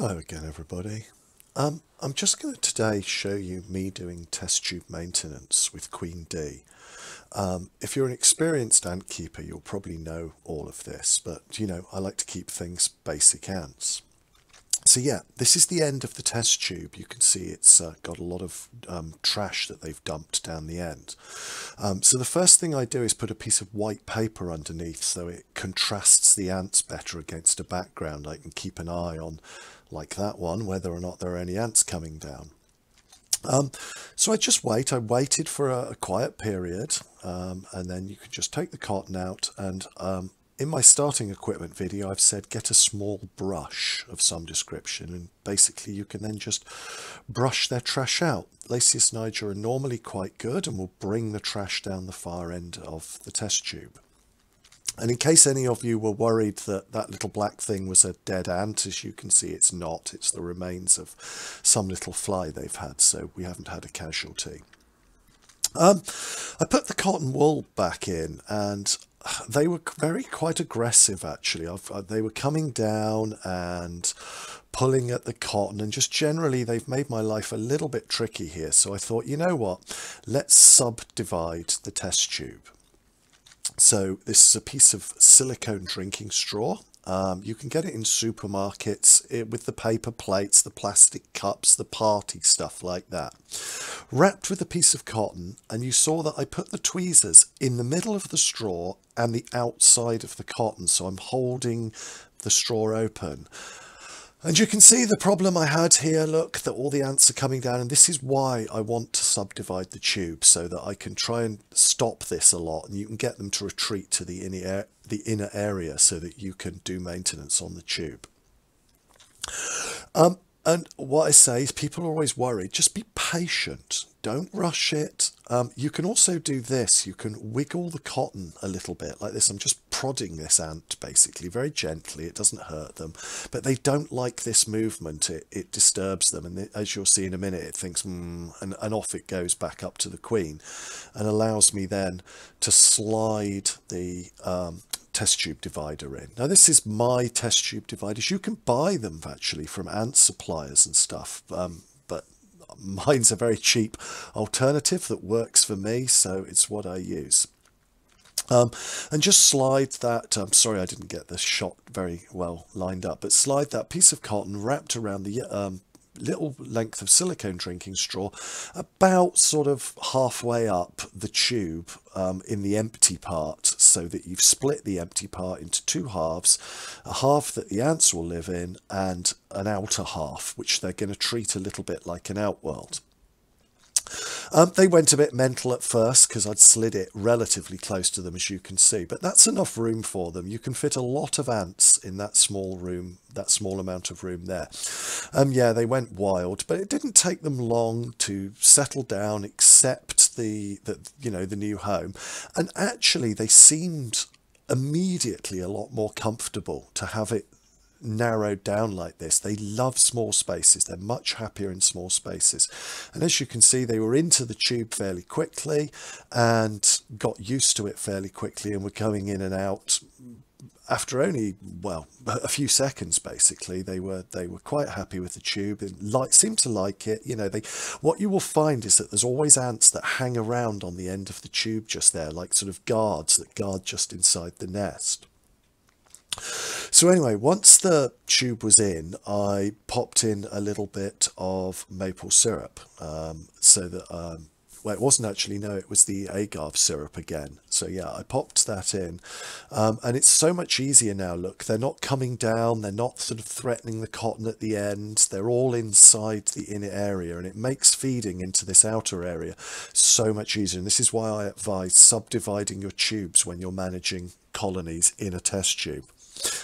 Hello again everybody. Um, I'm just going to today show you me doing test tube maintenance with Queen D. Um, if you're an experienced ant keeper you'll probably know all of this but you know I like to keep things basic ants. So yeah, this is the end of the test tube. You can see it's uh, got a lot of um, trash that they've dumped down the end. Um, so the first thing I do is put a piece of white paper underneath so it contrasts the ants better against a background. I can keep an eye on, like that one, whether or not there are any ants coming down. Um, so I just wait. I waited for a, a quiet period um, and then you can just take the cotton out and um, in my starting equipment video, I've said get a small brush of some description and basically you can then just brush their trash out. Lasius niger are normally quite good and will bring the trash down the far end of the test tube. And in case any of you were worried that that little black thing was a dead ant, as you can see, it's not. It's the remains of some little fly they've had, so we haven't had a casualty. Um, I put the cotton wool back in and they were very quite aggressive actually. I've, uh, they were coming down and pulling at the cotton and just generally they've made my life a little bit tricky here. So I thought, you know what, let's subdivide the test tube. So this is a piece of silicone drinking straw um, you can get it in supermarkets it, with the paper plates, the plastic cups, the party stuff like that. Wrapped with a piece of cotton, and you saw that I put the tweezers in the middle of the straw and the outside of the cotton, so I'm holding the straw open. And you can see the problem I had here, look, that all the ants are coming down, and this is why I want to subdivide the tube, so that I can try and stop this a lot, and you can get them to retreat to the inner, the inner area so that you can do maintenance on the tube. Um, and what I say is people are always worried, just be patient, don't rush it. Um, you can also do this, you can wiggle the cotton a little bit like this. I'm just prodding this ant basically very gently, it doesn't hurt them, but they don't like this movement, it, it disturbs them. And as you'll see in a minute, it thinks, mm, and, and off it goes back up to the queen and allows me then to slide the um, test tube divider in. Now this is my test tube dividers. You can buy them actually from ant suppliers and stuff. Um, but mine's a very cheap alternative that works for me, so it's what I use. Um, and just slide that, I'm sorry I didn't get the shot very well lined up, but slide that piece of cotton wrapped around the um, little length of silicone drinking straw about sort of halfway up the tube um, in the empty part so that you've split the empty part into two halves a half that the ants will live in and an outer half which they're going to treat a little bit like an outworld um, they went a bit mental at first because I'd slid it relatively close to them, as you can see, but that's enough room for them. You can fit a lot of ants in that small room, that small amount of room there. Um, yeah, they went wild, but it didn't take them long to settle down, accept the, the you know, the new home. And actually, they seemed immediately a lot more comfortable to have it narrowed down like this. They love small spaces. They're much happier in small spaces. And as you can see, they were into the tube fairly quickly and got used to it fairly quickly and were going in and out after only well a few seconds basically they were they were quite happy with the tube and like seemed to like it you know they what you will find is that there's always ants that hang around on the end of the tube just there like sort of guards that guard just inside the nest so anyway, once the tube was in, I popped in a little bit of maple syrup um, so that, um, well, it wasn't actually, no, it was the agave syrup again. So yeah, I popped that in um, and it's so much easier now. Look, they're not coming down. They're not sort of threatening the cotton at the end. They're all inside the inner area and it makes feeding into this outer area so much easier. And this is why I advise subdividing your tubes when you're managing colonies in a test tube.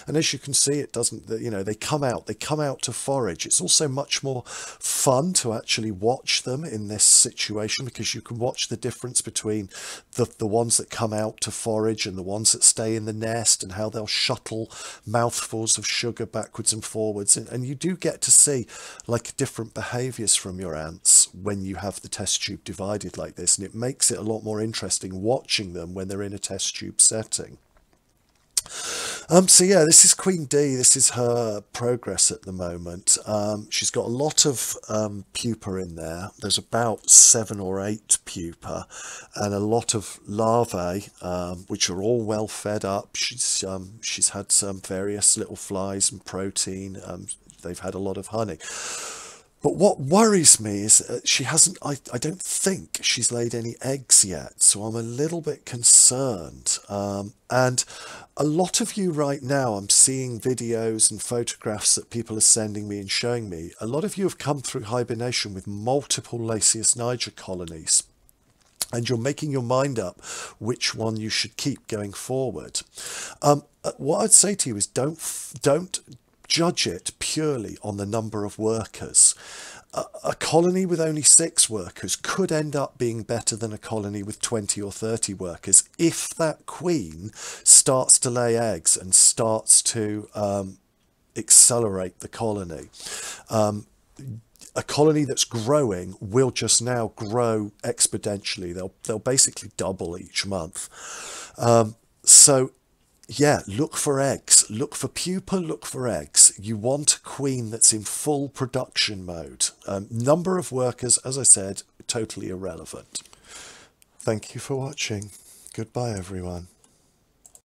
And as you can see, it doesn't, you know, they come out, they come out to forage. It's also much more fun to actually watch them in this situation because you can watch the difference between the, the ones that come out to forage and the ones that stay in the nest and how they'll shuttle mouthfuls of sugar backwards and forwards. And, and you do get to see like different behaviors from your ants when you have the test tube divided like this. And it makes it a lot more interesting watching them when they're in a test tube setting. Um, so yeah, this is Queen D. This is her progress at the moment. Um, she's got a lot of um, pupa in there. There's about seven or eight pupa, and a lot of larvae, um, which are all well fed up. She's um, she's had some various little flies and protein. Um, they've had a lot of honey. But what worries me is uh, she hasn't, I, I don't think she's laid any eggs yet. So I'm a little bit concerned. Um, and a lot of you right now, I'm seeing videos and photographs that people are sending me and showing me. A lot of you have come through hibernation with multiple Lasius niger colonies and you're making your mind up which one you should keep going forward. Um, uh, what I'd say to you is don't don't judge it purely on the number of workers. A, a, colony with only six workers could end up being better than a colony with 20 or 30 workers if that queen starts to lay eggs and starts to um, accelerate the colony. Um, a colony that's growing will just now grow exponentially. They'll they'll basically double each month. Um, so yeah, look for eggs. Look for pupa, look for eggs. You want a queen that's in full production mode. Um, number of workers, as I said, totally irrelevant. Thank you for watching. Goodbye, everyone.